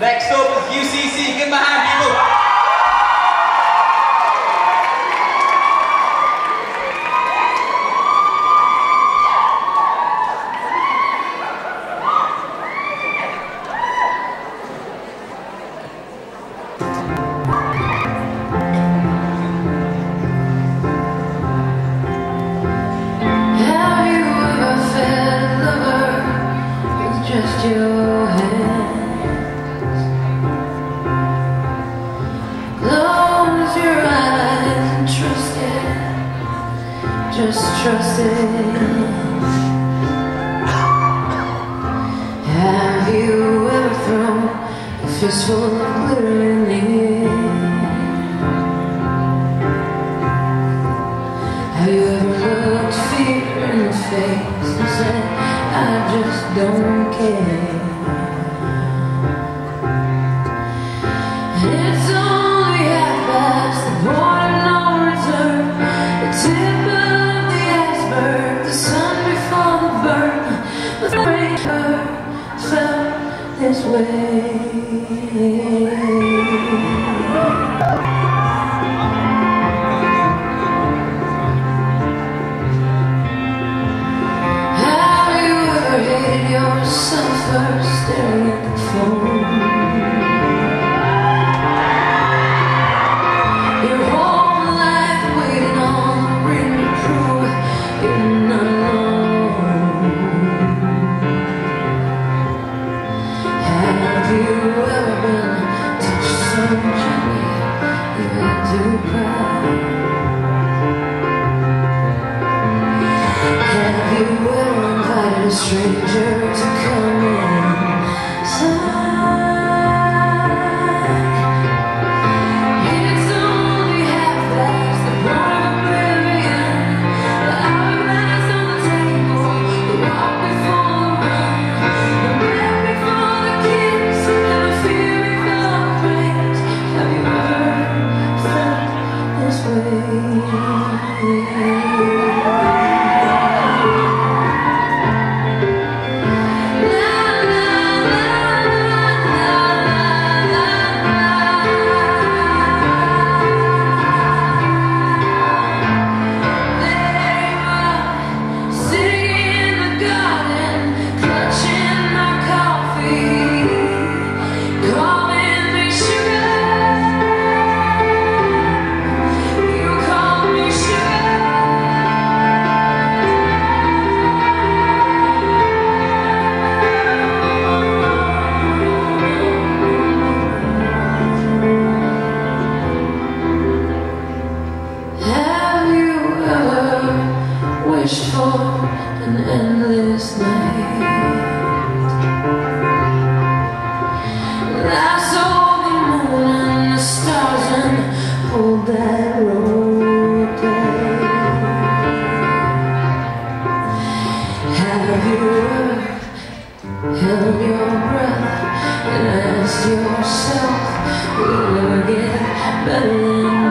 Next up is UCC. Give them a hand, people. Just trust it. Have you ever thrown a fistful of glitter in the air? Have you ever looked fear in the face and said, I just don't care? Felt this way. Stranger to come wished for an endless night? Lasso the moon and the stars and hold that road tight. Have you held your breath and asked yourself, will it get better?